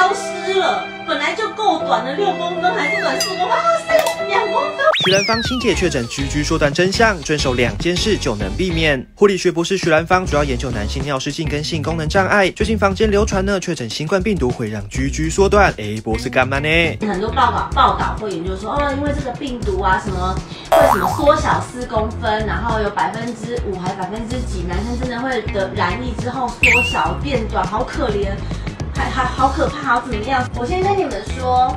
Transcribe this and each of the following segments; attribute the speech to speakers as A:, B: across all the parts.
A: 消失了？本来就够短的六公分，还是短四公分？哇塞，两公分！
B: 徐兰芳亲姐确诊居居缩短真相，遵守两件事就能避免。护理学博士徐兰芳主要研究男性尿失禁跟性功能障碍。最近坊间流传呢，确诊新冠病毒会让居居缩短。哎，博士干嘛呢？
A: 很多报告报道会研究说，哦，因为这个病毒啊，什么会什么缩小四公分，然后有百分之五还百分之几男生真的会得染疫之后缩小变短，好可怜，还还好可怕，好怎么样？我先跟你们说。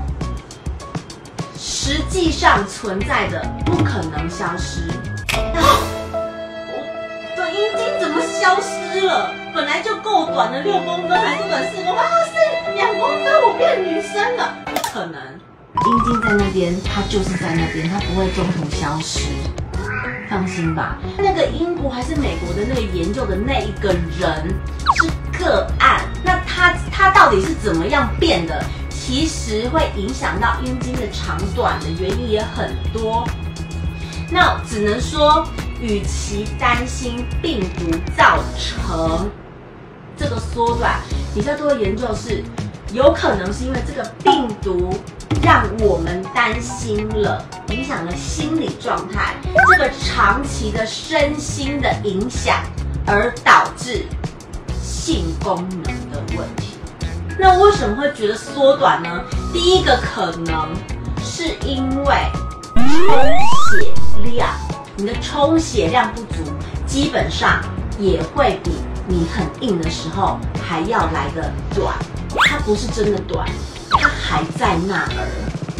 A: 实际上存在的不可能消失。我的阴茎怎么消失了？本来就够短的六公分，还是短四公分？啊是，两公分，我变女生了？不可能，阴茎在那边，它就是在那边，它不会中途消失。放心吧，那个英国还是美国的那个研究的那一个人是个，到底是怎么样变的？其实会影响到阴茎的长短的原因也很多，那只能说，与其担心病毒造成这个缩短，比较多的研究是，有可能是因为这个病毒让我们担心了，影响了心理状态，这个长期的身心的影响，而导致性功能的问题。那为什么会觉得缩短呢？第一个可能是因为充血量，你的充血量不足，基本上也会比你很硬的时候还要来的短。它不是真的短，它还在那儿。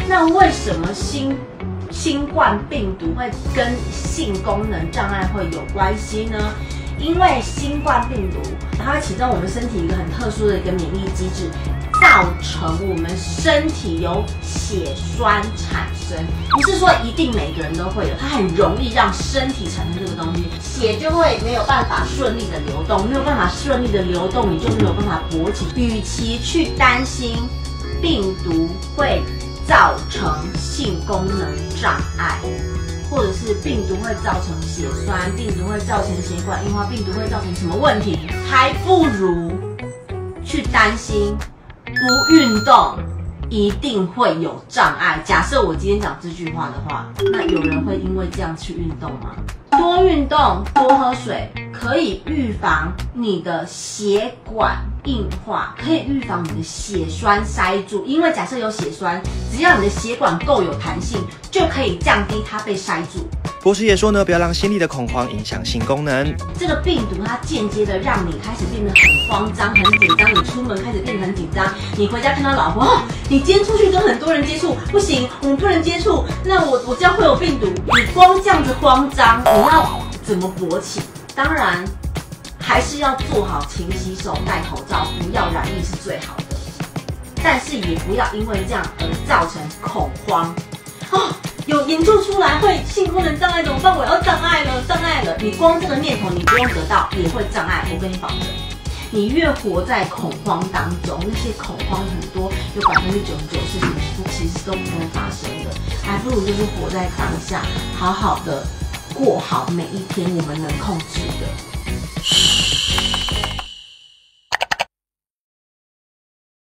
A: 那为什么新新冠病毒会跟性功能障碍会有关系呢？因为新冠病毒，它会启动我们身体一个很特殊的一个免疫机制，造成我们身体有血栓产生。不是说一定每个人都会有，它很容易让身体产生这个东西，血就会没有办法顺利的流动，没有办法顺利的流动，你就没有办法勃起。与其去担心病毒会造成性功能障碍。或者是病毒会造成血栓，病毒会造成血管硬化，病毒会造成什么问题？还不如去担心不运动一定会有障碍。假设我今天讲这句话的话，那有人会因为这样去运动吗？多运动，多喝水，可以预防你的血管。硬化可以预防你的血栓塞住，因为假设有血栓，只要你的血管够有弹性，就可以降低它被塞住。
B: 博士也说呢，不要让心理的恐慌影响性功能。
A: 这个病毒它间接的让你开始变得很慌张、很紧张，你出门开始变得很紧张，你回家看到老婆，哦，你今天出去跟很多人接触，不行，我们不能接触，那我我这样会有病毒。你光这样子慌张，你要怎么勃起？当然。还是要做好勤洗手、戴口罩，不要染疫是最好的。但是也不要因为这样而造成恐慌。哦，有研究出来会性功能障碍怎么办？我要障碍了，障碍了！你光这个念头，你不用得到也会障碍。我跟你保证，你越活在恐慌当中，那些恐慌很多，有百分之九十九事情其实都不会发生的。还不如就是活在当下，好好的过好每一天我们能控制的。